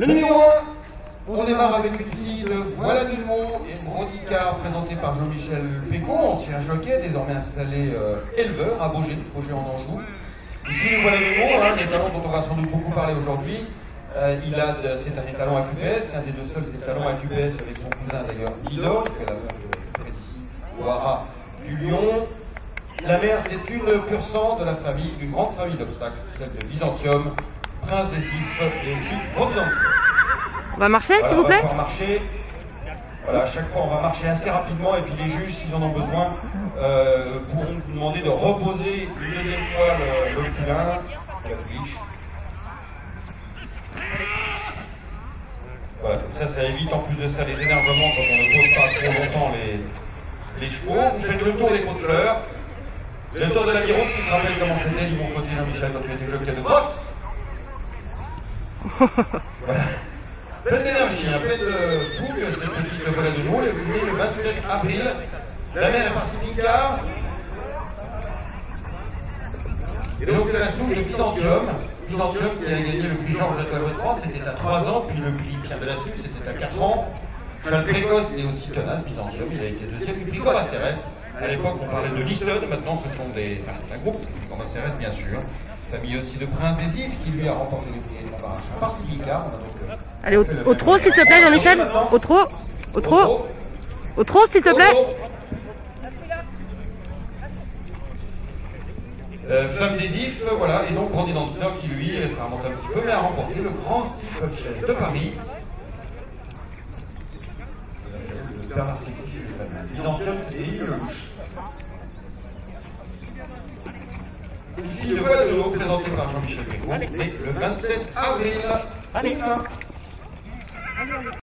Le numéro 1, on démarre avec une fille de Voilà du mot et Brodica, présentée par Jean-Michel Pécon, ancien jockey, désormais installé euh, éleveur à Beaugé, Beaugé en Anjou. Ici, le Voilà du mot, un des talents dont on va sans doute beaucoup parler aujourd'hui. Euh, il a, c'est un étalon à QPS, l'un des deux seuls étalons à QPS avec son cousin d'ailleurs, Lidor, qui fait la mère de près d'ici, Ouara du Lion. La mère, c'est une pure sang de la famille, d'une grande famille d'obstacles, celle de Byzantium, Prince des Ifs et aussi Providence. On va marcher, s'il vous plaît On va marcher. Voilà, à chaque fois, on va marcher assez rapidement et puis les juges, s'ils en ont besoin, euh, pourront vous demander de reposer une deuxième fois le, le poulain, la pouliche. Voilà, comme ça, ça évite en plus de ça les énervements quand on ne pose pas trop longtemps les, les chevaux. Vous faites le tour des pots de fleurs. Le tour de la Gironde qui te rappelle comment c'était, dit mon côté Jean-Michel, quand tu étais de crosse. Voilà. Pleine d'énergie, pleine de fougue, cette petite voilà de nous. Elle est venue le 27 avril. La mère est partie Picard. Et donc c'est la souche de Byzantium. Byzantium qui a gagné le prix Georges de 3, c'était à 3 ans, puis le prix Pierre de la c'était à 4 ans. Cheval précoce et aussi tenace, Byzantium, il a été deuxième, puis prix Coracérès. À l'époque, on parlait de Liston, maintenant ce sont des. Enfin, c'est un groupe, Coracérès, bien sûr. Famille aussi de Prince des Ifs qui lui a remporté le prix de Barachin. Par Picard, on a donc. euh, Allez, au, trot, s'il te plaît, Jean-Michel Au trot Au trot Au trot, s'il te plaît Euh, Femme des Ifs, voilà, et donc Brandy Dancer qui lui, ça remonte un petit peu, mais a remporté le Grand Chase de Paris. Bernard. Byzantium, c'était Yves Lelouch. Fille de Voilà de l'eau présentée par Jean-Michel née le 27 avril. Allez,